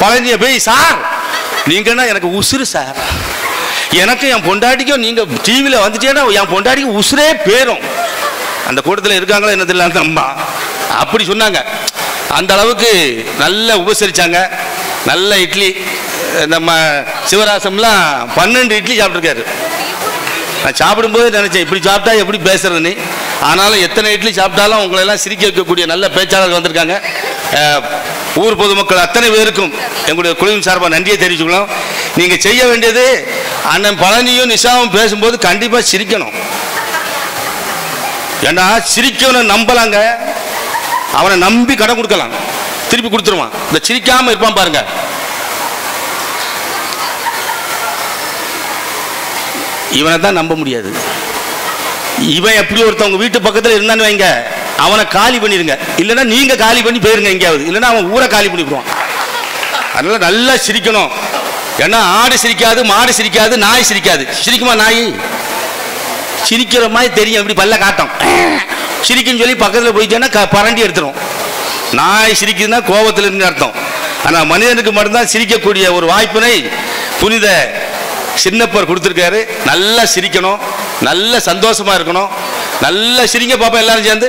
பழனியை போய் சார். நீங்கன்னா எனக்கு உசுறு சார். எனக்கு என் பொண்டாட்டிக்கும் நீங்க டிவியில் வந்துட்டேன்னா என் பொண்டாட்டிக்கு உசுரே பேரும் அந்த கூட்டத்தில் இருக்காங்களோ என்ன தெரியல அந்த அம்மா. அப்படி சொன்னாங்க. அந்த அளவுக்கு நல்லா உபசரிச்சாங்க. நல்ல இட்லி நம்ம சிவராசம்லாம் பன்னெண்டு இட்லி சாப்பிட்ருக்காரு நான் சாப்பிடும்போது நினைச்சேன் இப்படி சாப்பிட்டா எப்படி பேசுறதுன்னு. ஆனாலும் எத்தனை இட்லி சாப்பிட்டாலும் உங்களெல்லாம் சிரிக்க வைக்கக்கூடிய நல்ல பேச்சாளர்கள் வந்திருக்காங்க. ஊர் பொதுமக்கள் அத்தனை பேருக்கும் எங்களுடைய குழுவின் சார்பாக நன்றியை தெரிவிச்சுக்கலாம் நீங்க செய்ய வேண்டியது அண்ணன் பழனியும் நிஷாவும் பேசும்போது கண்டிப்பா சிரிக்கணும். ஏன்னா சிரிக்கவனை நம்பலாங்க? அவனை நம்பி கடன் கொடுக்கலாம். திருப்பி கொடுத்துருவான். இந்த சிரிக்காமல் இருப்பான் பாருங்க. இவனை தான் நம்ப முடியாது. இவன் எப்படி ஒருத்தவங்க வீட்டு பக்கத்தில் இருந்தான்னு வைங்க. அவனை காலி பண்ணிடுங்க இல்லைன்னா நீங்க காலி பண்ணி போயிருங்க எங்கேயாவது. இல்லைன்னா அவன் ஊரை காலி பண்ணிவிடுவான் அதனால நல்லா சிரிக்கணும். ஏன்னா ஆடு சிரிக்காது மாடு சிரிக்காது நாய் சிரிக்காது. சிரிக்குமா நாய்? சிரிக்கிற மாதிரி தெரியும். இப்படி பல்ல காட்டும். சிரிக்குன்னு சொல்லி பக்கத்தில் போயிட்டேன்னா பரண்டி எடுத்துரும். நாய் சிரிக்குதுன்னா கோபத்தில் இருந்து அர்த்தம். ஆனால் மனிதனுக்கு மட்டும்தான் சிரிக்கக்கூடிய ஒரு வாய்ப்பினை புனித சின்னப்பர் கொடுத்துருக்காரு. நல்லா சிரிக்கணும். நல்ல சந்தோஷமா இருக்கணும். நல்லா சிரிங்க பாப்பா எல்லாரும் சேர்ந்து.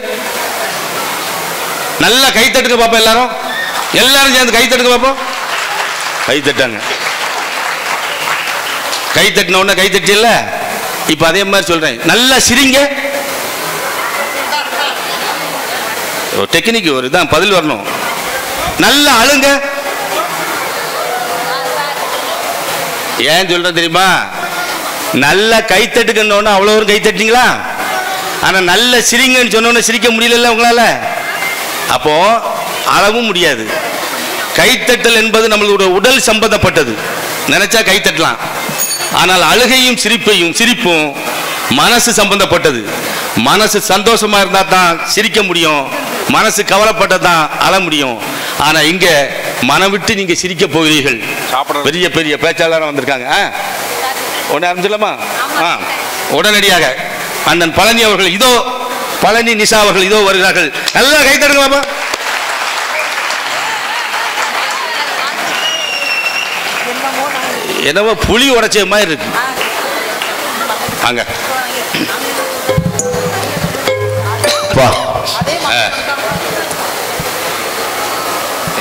நல்லா கை தட்டுங்க பாப்பா எல்லாரும். எல்லாரும் சேர்ந்து கை தட்டுங்க பாப்போம் கை தட்டாங்க. கை தட்டின உடனே கை தட்டில இப்ப அதே மாதிரி சொல்றேன். நல்லா சிரிங்க. டெக்னிக் ஒரு இதான் பதில் வரணும். நல்லா அழுங்க. ஏன் சொல்றேன் தெரியுமா? நல்ல கைத்தட்டுக்கன்னு அவ்வளோ ஒரு கைத்தட்டிங்களா ஆனால் நல்ல சிரிங்கன்னு சொன்னோன்னு சிரிக்க முடியல உங்களால்? அப்போ அளவும் முடியாது. கைத்தட்டல் என்பது நம்மளுடைய உடல் சம்பந்தப்பட்டது. நினைச்சா கைத்தட்டலாம். ஆனால் அழுகையும் சிரிப்பையும் சிரிப்பும் மனசு சம்பந்தப்பட்டது. மனசு சந்தோஷமா இருந்தால் தான் சிரிக்க முடியும். மனசு கவலைப்பட்டதான் அழ முடியும். ஆனால் இங்கே மனம் விட்டு நீங்க சிரிக்க போகிறீர்கள். சாப்பிட பெரிய பெரிய பேச்சாளராக வந்திருக்காங்க. உடனே ஆரம்பிச்சிடலாமா? ஆ. உடனடியாக அண்ணன் பழனி அவர்கள் இதோ பழனி நிஷா அவர்கள் இதோ வருகிறார்கள். நல்லா கை தட்டுங்க பாப்பா என்னவோ புளி உடைச்ச மாதிரி இருக்கு. அங்க பா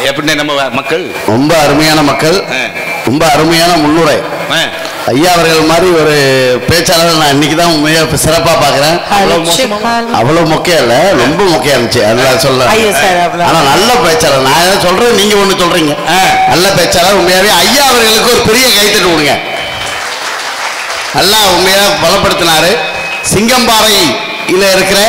எப்படி நம்ம மக்கள்? ரொம்ப அருமையான மக்கள். ரொம்ப அருமையான முன்னுரை. ஐயா அவர்கள் மாதிரி ஒரு பேச்சாளர் நான் இன்னைக்கு தான் உண்மையா சிறப்பா பாக்குறேன் அவ்வளவு மோசமா? அவ்வளவு மொக்கையா இல்ல ரொம்ப மொக்கையா இருந்துச்சு. அதெல்லாம் சொல்ல ஐயோ சார், அவ்வளவு. ஆனா நல்ல பேச்சாளர். நான் ஏதோ சொல்றேன் நீங்க ஒண்ணு சொல்றீங்க. ஆ. நல்ல பேச்சாளர் உண்மையாவே ஐயா அவர்களுக்கு ஒரு பெரிய கைத்தட்டு கொடுங்க. நல்லா உண்மையா பலப்படுத்தினாரு. சிங்கம்பாறையில இருக்கிற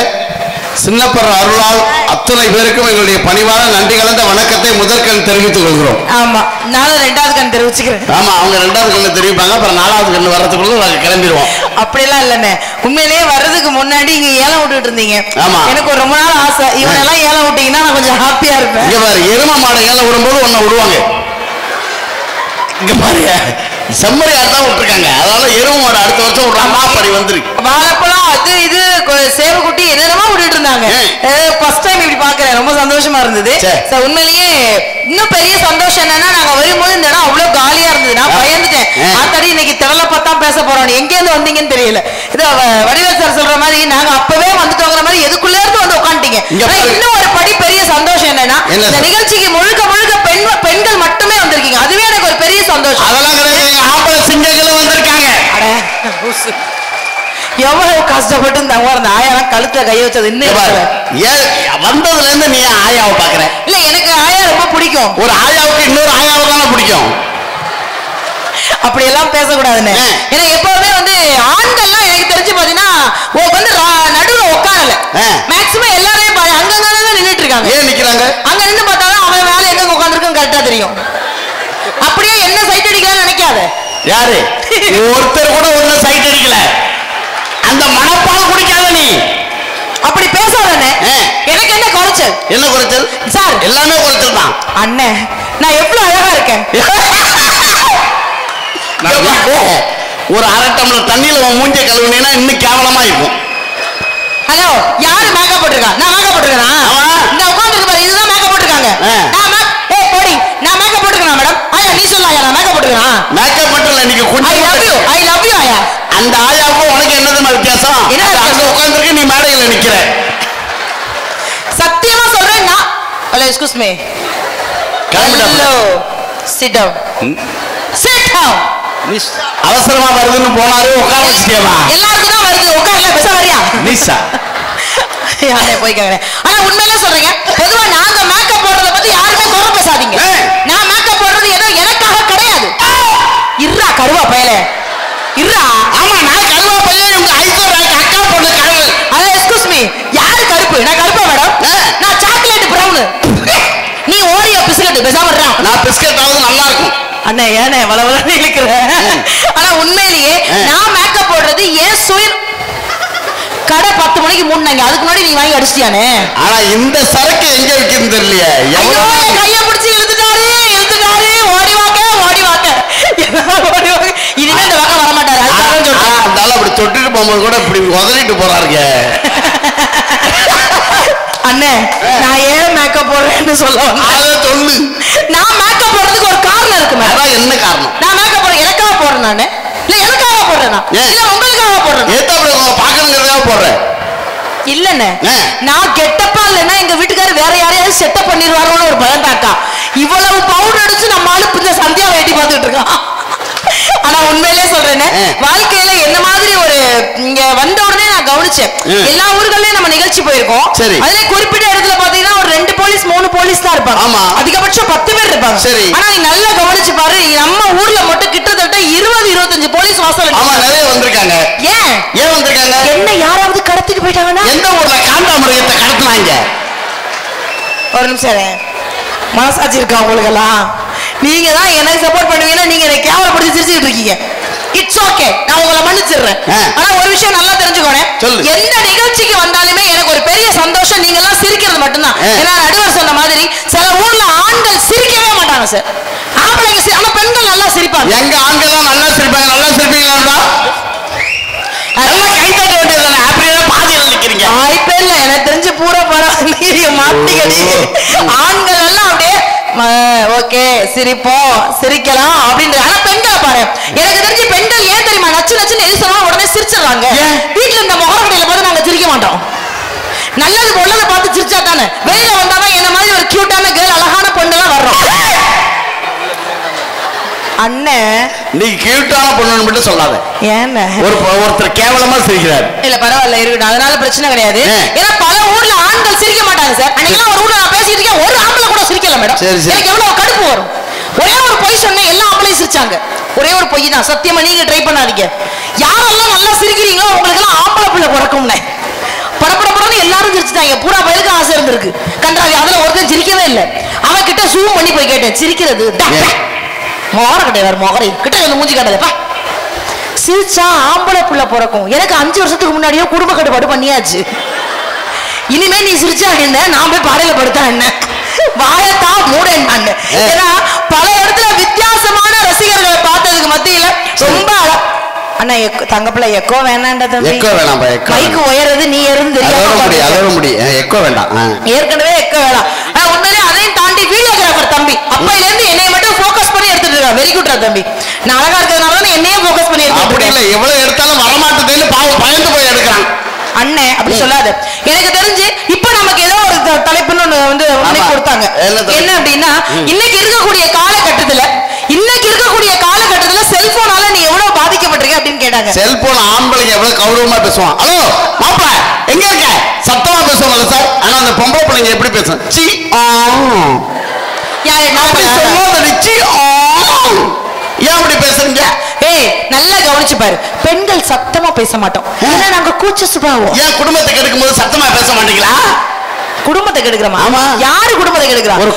சின்னப்பர் அருளால் அத்தனை பேருக்கும் எங்களுடைய பணிவான நன்றி கலந்த வணக்கத்தை முதற்கண் தெரிவித்துக் கொள்கிறோம். ஆமா நானும் ரெண்டாவது கண் தெரிவிச்சுக்கிறேன். ஆமா அவங்க ரெண்டாவது கண்ணு தெரிவிப்பாங்க அப்புறம் நாலாவது கண்ணு வர்றதுக்குள்ள நாங்க கிளம்பிடுவோம். அப்படியெல்லாம் இல்லண்ணே. உண்மையிலேயே வர்றதுக்கு முன்னாடி இங்க ஏலம் விட்டுட்டு இருந்தீங்க. ஆமா. எனக்கு ரொம்ப நாள் ஆசை. இவனெல்லாம் ஏலம் விட்டீங்கன்னா நான் கொஞ்சம் ஹாப்பியா இருப்பேன். இங்க பாரு எரும மாடு ஏல விடும்போது ஒன்ன விடுவாங்க. இங்க பாருங்க செம்மறி தான் விட்டுருக்காங்க. அதனால எரும மாடு அடுத்த வருஷம் விடுறாங்க அப்படி வந்துருக்கு வாழைப்பழம் அது இது சேவக்குட்டி விட்டுட்டு இருந்தாங்க. ஃபர்ஸ்ட் டைம் இப்படி பாக்குறேன் ரொம்ப சந்தோஷமா இருந்தது. உண்மையிலேயே இன்னும் பெரிய சந்தோஷம் என்னன்னா நாங்க வரும்போது இந்த இடம் அவ்வளவு காலியா இருந்தது. நான். பயந்துட்டேன். ஆத்தாடி இன்னைக்கு திரள பார்த்தா பேச போறோம். எங்க இருந்து வந்தீங்கன்னு தெரியல. இது வடிவேல் சார் சொல்ற மாதிரி நாங்க அப்பவே வந்துட்டோங்கிற மாதிரி எதுக்குள்ள இருந்து வந்து உட்காந்துட்டீங்க. இன்னும் ஒரு படி பெரிய சந்தோஷம் என்னன்னா என்ன இந்த? நிகழ்ச்சிக்கு முழுக்க முழுக்க பெண் பெண்கள் மட்டுமே வந்திருக்கீங்க. அதுவே எனக்கு ஒரு பெரிய சந்தோஷம். அதெல்லாம் கிடையாது. ஆம்பளை சிங்கங்களும் வந்திருக்காங்க. எவ்வளவு கஷ்டப்பட்டு இந்த அந்த ஆயாலாம் கழுத்துல கை வச்சது? இன்னும் வந்ததுல இருந்து நீ ஆயாவை பாக்குற இல்ல எனக்கு ஆயா ரொம்ப பிடிக்கும். ஒரு ஆயாவுக்கு இன்னொரு ஆயாவை தானே பிடிக்கும். அப்படி எல்லாம் பேசக்கூடாதுன்னு. ஏன்? ஏன்னா எப்பவுமே வந்து ஆண்கள்லாம் எனக்கு தெரிஞ்சு பாத்தீங்கன்னா வந்து நடுவுல உட்காரல. மேக்சிமம் எல்லாரையும் அங்கங்க தான் நின்னுட்டு இருக்காங்க ஏன் நிக்கிறாங்க? அங்க நின்னு பார்த்தாலும் அவன் வேலை எங்க உட்காந்துருக்கும் கரெக்டா தெரியும். அப்படியே என்ன சைட் அடிக்கலாம்னு நினைக்காத. யாரு? ஒருத்தர் கூட ஒண்ணு சைட் அடிக்கல அந்த மனப்பால் குடிக்காத நீ அப்படி பேசாதானே ஆ. எனக்கு என்ன குறைச்சல்? என்ன குறைச்சல்? சார். எல்லாமே குறைச்சல் தான். அண்ணே நான் எவ்வளவு அழகா இருக்கேன். ஒரு அரை டம்ளர் தண்ணியில உன் மூஞ்ச கழுவுனீங்கன்னா இன்னும் கேவலமா இருக்கும். ஹலோ யாரு மேக்கப் போட்டிருக்கா? நான் மேக்கப் போட்டிருக்கேனா ஆமா. இந்த உட்கார்ந்து பாரு இதுதான் மேக்கப் போட்டிருக்காங்க ஆ. நான் மேக் ஏய் போடி நான் மேக்கப் போட்டிருக்கேனா மேடம் ஆ அந்த ஆயாவுக்கும் உனக்கு என்னதுமா வித்தியாசம் என்ன அது அங்க வித்தியாசம்? உட்கார்ந்திருக்க நீ மேடையில நிக்கிற சத்தியமா சொல்றேன் நான் மீ கிளம்பிட்டா hello sit down. Sit down அவசரமா வருதுன்னு போனாரு உட்கார வச்சுட்டேமா எல்லாருக்கும் தான் வருது உட்கார்ல பேச வரியா? மிஸ்ஸா? யாரே போய் கேக்குறேன் ஆனா உண்மையிலே சொல்றீங்க. பொதுவா நாங்க மேக்கப் போடுறத பத்தி யாருமே குறை பேசாதீங்க. நான் மேக்கப் போடுறது ஏதோ எனக்காக கிடையாது. இருறா கருவா பயலே. இருறா ஆமா நான் அண்ணே ஏனே வள வளன்னு இழுக்கிற. ஆனா உண்மையிலேயே. நான் மேக்கப் போடுறது ஏன் சுய கடை பத்து மணிக்கு மூடினாங்க. அதுக்கு முன்னாடி நீ வாங்கி அடிச்சிட்டியானே ஆனா இந்த சரக்கு எங்க தெரியலையே. ஐயோ எவ்வளவு கைய பிடிச்சு இழுத்துட்டாரு இழுத்துட்டாரு. ஓடி வாங்க ஓடி வாங்க. ஓடி வாங்க. இனிமே இந்த பக்கம் வர மாட்டாரு அதுக்காக சொல்றேன். ஆளு அப்படி தொட்டுட்டு போகும்போது கூட இப்படி உதறிட்டு போறாருங்க. அண்ணே நான் ஏன் மேக்கப் போடுறேன்னு சொல்ல. அதை சொல்லு. நான் மேக்கப் போடுறதுக்கு ஒரு காரணம் இருக்கு மேடம் அதான் என்ன காரணம் நான் மேக்கப் போடுறேன் எனக்காக போடுறேன் நானு இல்ல எனக்காக போடுறேன் நான் ஏன்? இல்ல உங்களுக்காக போடுறேன் ஏத்தாப்புல உங்களை பாக்கணுங்கிறதுக்காக போடுறேன் இல்லண்ணே. நான் கெட்டப்பா இல்லைன்னா எங்க வீட்டுக்காரர் வேற யாரையாவது செட்டப் பண்ணிடுவாரோன்னு ஒரு பயம் தாக்கா இவ்வளவு பவுடர் அடிச்சு நம்ம ஆளு இந்த சந்தியா வேட்டி பார்த்துட்டு இருக்கான் ஆனா உண்மையிலே சொல்றேனே ஆ. வாழ்க்கையில என்ன மாதிரி ஒரு இங்க வந்த உடனே நான் கவனிச்சேன். எல்லா ஊர்கள்லயும் நம்ம நிகழ்ச்சி போயிருக்கோம். அதுல குறிப்பிட்ட இடத்துல பாத்தீங்கன்னா ஒரு ரெண்டு போலீஸ் மூணு போலீஸ் தான் இருப்பாங்க ஆமா. அதிகபட்சம் பத்து பேர் இருப்பாங்க சரி. ஆனா நீ நல்லா கவனிச்சு பாரு நம்ம ஊர்ல மட்டும் கிட்டத்தட்ட இருபது இருபத்தஞ்சு போலீஸ் வாசல் ஆமா. நிறைய வந்திருக்காங்க. ஏன்? ஏன் வந்திருக்காங்க? என்ன யாராவது கடத்திட்டு போயிட்டாங்கன்னா? எந்த ஊர்ல காண்டாமிருகத்தை கடத்துனாங்க? ஒரு நிமிஷம். மனசாட்சி இருக்கா உங்களுக்கெல்லாம்? நீங்க தான் எனக்கு சப்போர்ட் பண்ணுவீங்கன்னா நீங்க என்னை கேவலப்படுத்தி சிரிச்சுட்டு இருக்கீங்க. இட்ஸ் ஓகே நான் உங்களை மன்னிச்சிடுறேன். ஆனா ஒரு விஷயம் நல்லா தெரிஞ்சுக்கோனே சொல்லு. எந்த நிகழ்ச்சிக்கு வந்தாலுமே எனக்கு ஒரு பெரிய சந்தோஷம். நீங்க எல்லாம் சிரிக்கிறது மட்டும்தான். ஏன்னா நடுவர் சொன்ன மாதிரி சில ஊர்ல ஆண்கள் சிரிக்கவே மாட்டாங்க சார் ஆம்பளைங்க ஆனா பெண்கள் நல்லா சிரிப்பாங்க. எங்க ஆண்கள்லாம் நல்லா சிரிப்பாங்க நல்லா சிரிப்பீங்களா நல்லா கை தட்ட வேண்டியதுதானே அப்படியே பாதியில் நிக்கிறீங்க வாய்ப்பே இல்ல எனக்கு தெரிஞ்சு ஆண்கள் எல்லாம் அப்படியே ஓகே சிரிப்போம் சிரிக்கலாம் அப்படின்ற ஆனா பெண்களை பாரு எனக்கு தெரிஞ்சு பெண்கள் ஏன் தெரியுமா நச்சு நச்சுன்னு எது சொன்னாலும் உடனே சிரிச்சிடறாங்க. ஏன்? வீட்டுல இந்த முகரக்கடையில பார்த்து நாங்க சிரிக்க மாட்டோம். நல்லது பொண்ணதை பார்த்து சிரிச்சா தானே. வெளியில வந்தாதான் என்ன மாதிரி ஒரு கியூட்டான கேர்ள் அழகான பொண்ணு எல்லாம் வர்றோம் அண்ணன் நீ கியூட்டான பொண்ணுன்னு மட்டும் சொல்லாத. ஏன்ன ஒரு ஒருத்தர் கேவலமா சிரிக்கிறார். இல்ல பரவாயில்ல இருக்கட்டும். அதனால பிரச்சனை கிடையாது. ஏன்? ஏன்னா பல ஊர்ல ஆண்கள் சிரிக்க மாட்டாங்க சார் அன்னைக்கு ஒரு ஊர்ல நான் பேசிட்டு இருக்கேன் ஒரு ஆம்பளை சரி. எனக்கு எவ்வளவு கடுப்பு வரும். ஒரே ஒரு பொய் சொன்னேன் எல்லா ஆம்பளையும் சிரிச்சாங்க. ஒரே ஒரு பொய் தான் சத்தியமா நீங்க ட்ரை பண்ணாதீங்க. யாரெல்லாம் நல்லா சிரிக்கிறீங்களோ உங்களுக்கு எல்லாம் ஆம்பளை பிள்ளை பிறக்கும்னே. படப்படப்படன்னு எல்லாரும் சிரிச்சுட்டாங்க. பூரா பயலுக்கு ஆசை இருந்திருக்கு. கன்றாவி அதுல ஒருத்தன் சிரிக்கவே இல்லை. அவன் கிட்ட ஜூம் பண்ணி போய் கேட்டேன். சிரிக்கிறது? மொகர கிடையாது மொகரை கிட்ட வந்து மூஞ்சி காட்டாதப்பா சிரிச்சா ஆம்பளை புள்ள பிறக்கும். எனக்கு அஞ்சு வருஷத்துக்கு முன்னாடியே குடும்ப கட்டுப்பாடு பண்ணியாச்சு. இனிமே நீ சிரிச்சா என்ன? நான் போய் பாடையில படுத்தா என்ன? வாயத்தா மூடேன் நான். ஏன்னா பல இடத்துல வித்தியாசமான ரசிகர்களை பார்த்ததுக்கு மத்தியில ரொம்ப அண்ணா தங்கப்பிள்ள எக்கோ வேணாண்டா தம்பி. எக்கோ வேணாம்பா, எக்கோ மைக்கு நீ அதோட தெரியாம முடியும் அதோட. முடியும். எக்கோ வேண்டாம். ஏற்கனவே எக்க வேணாம். உண்மையிலே அதையும் தாண்டி வீடியோகிராஃபர் தம்பி. அப்பையில இருந்து என்னைய மட்டும் ஃபோக்கஸ் பண்ணி எடுத்துட்டு இருக்கா? வெரி குட்ரா தம்பி. நான் அழகா இருக்கிறதுனால தான் என்னையே ஃபோக்கஸ் பண்ணி எடுத்துட்டு அப்படி இல்ல. எவ்வளவு எடுத்தாலும் வரமாட்டேதுன்னு பாவம் பயந்து போய் எடுக்கிறான். அண்ணன் அப்படி சொல்லாத. எனக்கு தெரிஞ்சு இப்ப நமக்கு ஏதோ ஒரு த- தலைப்புன்னு ஒண்ணு வந்து. கொடுத்தாங்க. என்ன அப்படின்னா இன்னைக்கு இருக்கக்கூடிய காலகட்டத்துல இன்னைக்கு இருக்கக்கூடிய காலகட்டத்துல செல்போனால நீ எவ்வளவு பாதிக்கப்பட்டிருக்க அப்படின்னு கேட்டாங்க. செல்போன் ஆம்பளைங்க எவ்வளவு கௌரவமா பேசுவான். ஹலோ மாப்பிள எங்க இருக்க? சத்தமா பேசுவாங்கல்ல சார். ஆனா அந்த பொம்பளை பிள்ளைங்க எப்படி பேசும்? சி ஆ யாரு நான் சி ஆ ஏன் அப்படி பேசுறீங்க? ஏய் நல்லா கவனிச்சு பாரு. பெண்கள் சத்தமா பேச மாட்டோம். ஏன்னா நாங்க கூச்ச சுபாவம். ஏன் குடும்பத்தை கெடுக்கும் போது சத்தமா பேச மாட்டீங்களா? குடும்பத்தை கெடுக்கிறோமா? ஆமா. யாரு குடும்பத்தை கெடுக்கிறா? ஒரு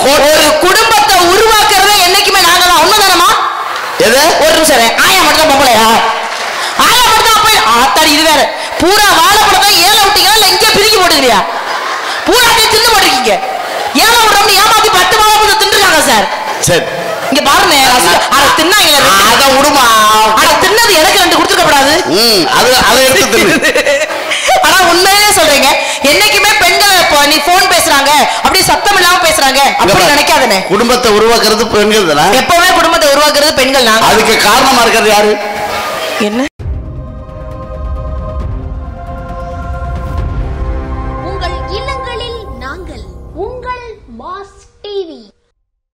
குடும்பத்தை உருவாக்குறதே என்னைக்குமே நாங்க தான் உண்மைதானமா எது? ஒரு நிமிஷம். ஆயா மட்டும் தான் பொம்பளையா? ஆயா மட்டும் தான் போய் ஆத்தாடி இது வேற. பூரா வாழைப்பழத்தை ஏல விட்டீங்களா? இல்ல இங்கே பிரிக்கி போட்டுக்கிறியா? பூராத்தையும் தின்னு போட்டிருக்கீங்க. ஏல விடுறோம்னு ஏமாத்தி பத்து வாழைப்பழத்தை தின்றுருக்காங்க சார். சரி. இங்க பாருங்க அட தின்னாங்க அத விடுமா? அட தின்னது எனக்கு ரெண்டு கொடுத்துருக்கப்படாது ம் அது அதை எடுத்து ஆனா உண்மையிலே சொல்றீங்க. என்னைக்குமே இப்போ நீ போன் பேசுறாங்க. அப்படியே சத்தம் இல்லாம பேசுறாங்க. அப்படி நினைக்காதனே குடும்பத்தை உருவாக்குறது பெண்கள் தானே? எப்பவுமே குடும்பத்தை உருவாக்குறது பெண்கள் நாங்க. அதுக்கு காரணமா இருக்கிறது யாரு? என்ன?